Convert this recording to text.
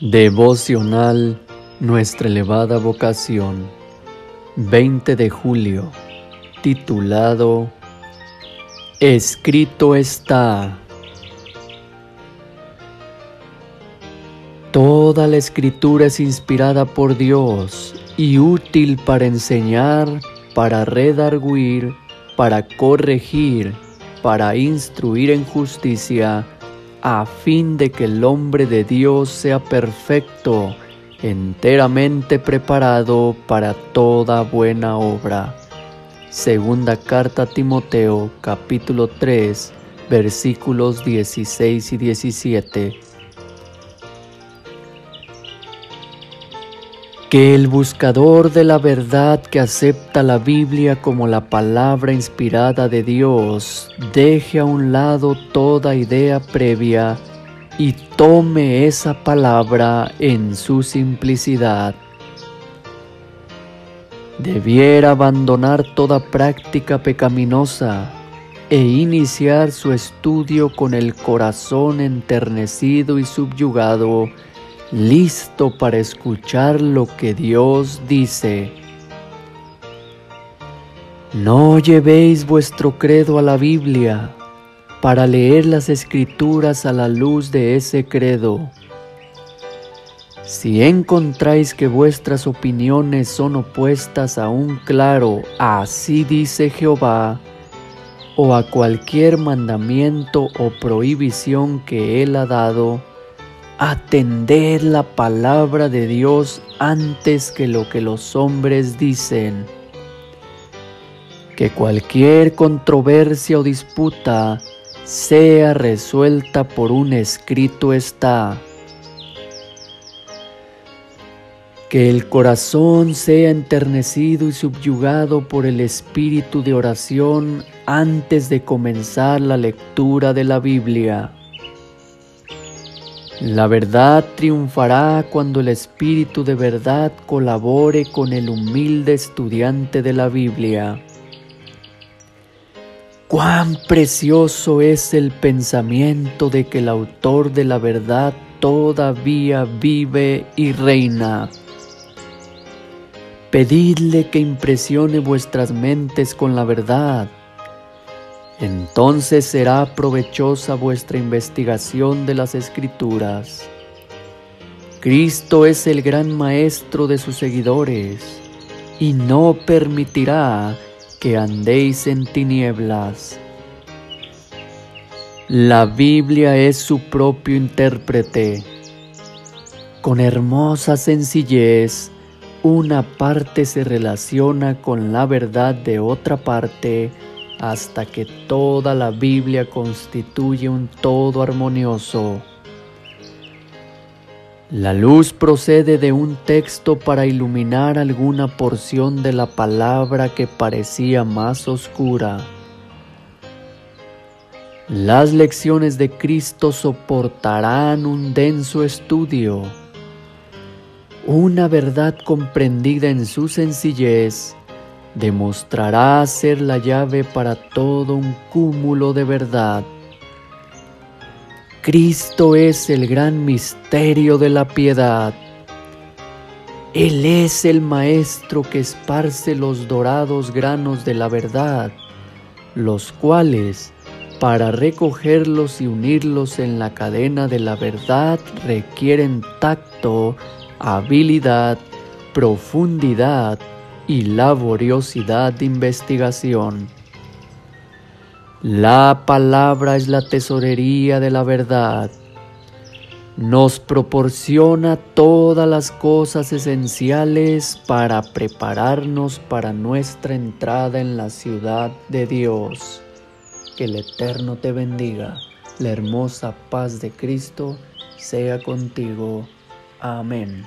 Devocional Nuestra elevada vocación. 20 de julio titulado Escrito está. Toda la escritura es inspirada por Dios y útil para enseñar, para redarguir, para corregir, para instruir en justicia, a fin de que el hombre de Dios sea perfecto, enteramente preparado para toda buena obra. Segunda carta a Timoteo capítulo 3 versículos 16 y 17. Que el buscador de la verdad que acepta la Biblia como la palabra inspirada de Dios deje a un lado toda idea previa y tome esa palabra en su simplicidad. Debiera abandonar toda práctica pecaminosa e iniciar su estudio con el corazón enternecido y subyugado listo para escuchar lo que Dios dice. No llevéis vuestro credo a la Biblia para leer las escrituras a la luz de ese credo. Si encontráis que vuestras opiniones son opuestas a un claro, así dice Jehová, o a cualquier mandamiento o prohibición que Él ha dado, Atended la palabra de Dios antes que lo que los hombres dicen. Que cualquier controversia o disputa sea resuelta por un escrito está. Que el corazón sea enternecido y subyugado por el espíritu de oración antes de comenzar la lectura de la Biblia la verdad triunfará cuando el Espíritu de verdad colabore con el humilde estudiante de la Biblia. Cuán precioso es el pensamiento de que el autor de la verdad todavía vive y reina. Pedidle que impresione vuestras mentes con la verdad entonces será provechosa vuestra investigación de las escrituras. Cristo es el gran maestro de sus seguidores y no permitirá que andéis en tinieblas. La Biblia es su propio intérprete. Con hermosa sencillez, una parte se relaciona con la verdad de otra parte hasta que toda la Biblia constituye un todo armonioso. La luz procede de un texto para iluminar alguna porción de la palabra que parecía más oscura. Las lecciones de Cristo soportarán un denso estudio. Una verdad comprendida en su sencillez demostrará ser la llave para todo un cúmulo de verdad. Cristo es el gran misterio de la piedad. Él es el Maestro que esparce los dorados granos de la verdad, los cuales, para recogerlos y unirlos en la cadena de la verdad, requieren tacto, habilidad, profundidad, y laboriosidad de investigación. La palabra es la tesorería de la verdad. Nos proporciona todas las cosas esenciales para prepararnos para nuestra entrada en la ciudad de Dios. Que el Eterno te bendiga. La hermosa paz de Cristo sea contigo. Amén.